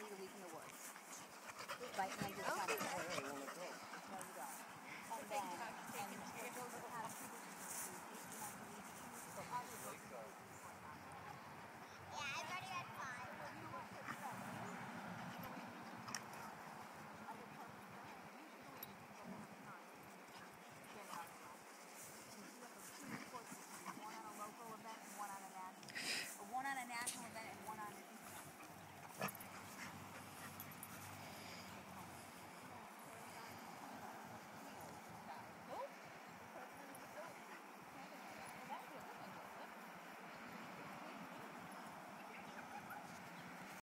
we leave in the